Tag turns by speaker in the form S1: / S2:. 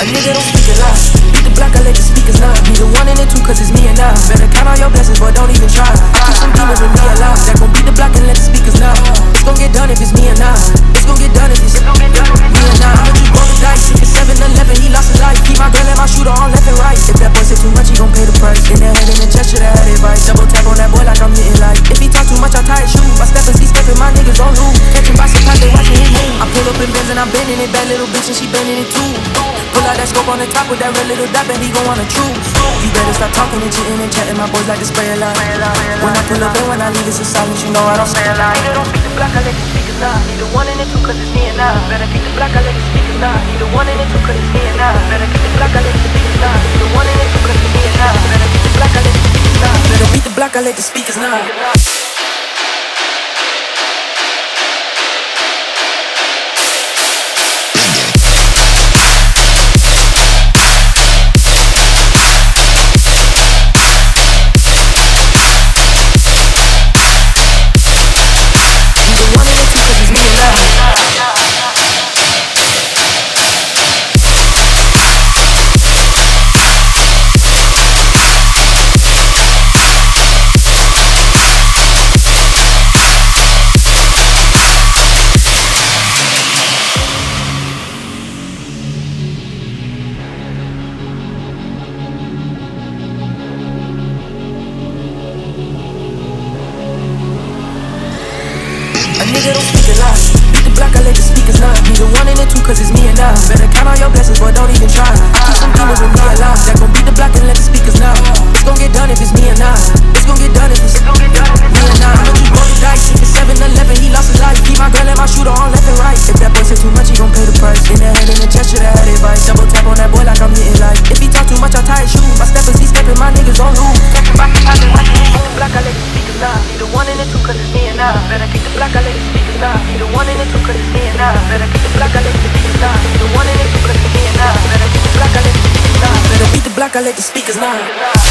S1: A nigga don't speak a lot. Beat the block, I let the speakers knock. Be the one and the two, cause it's me and I. Better count all your blessings, but don't even try. I Keep some demons with me alive. That gon' beat the block and let the speakers knock. It's gon' get done if it's me and I. I'm bending it. Bad little bitch and she bending it too. Pull out that scope on the top with that red little dot, and he gon' wanna choose. You better stop talking and chitting and chatting. My boys like to spray a lot. When I pull up and when I leave, it's a silence. You know I don't say a lot. The block, I let the speakers lie. Need the one and the two, it's me and I. Better keep the block, I let the speakers lie. Need the one and the two, it's me and I. Better keep the block, I let the speakers lie. Need the one and the two, it's me and I. Better keep the block, I let the speakers lie. Better beat the block, I let the speakers lie. Nigga don't speak a lot. Beat the block, I let the speakers lie. Need the one and the two, cause it's me and I. Better count all your blessings, but don't even try. Keep some demons with me alive. That gon' beat the block and let the speakers now. It's gon' get done if it's me and I. It's gon' get done if it's me and I. I'ma just roll the dice. It's 7 11, he lost his life. Keep my girl and my shooter on left and right. If that boy say too much, he gon' pay the price. In the head, in the chest, shoulda had advice. Double tap on that boy like I'm hitting like. If he talk too much, I'll tie his shoes. My steppers, he stepping, my niggas on loose. Better keep the block, I let the speakers. Need the one and the two, cause it's me and I. Better keep the block, I let the speakers. Need the one and the two, cause it's me and I. Better keep the block, I let the speakers lie. Better beat the block, I let the speakers lie.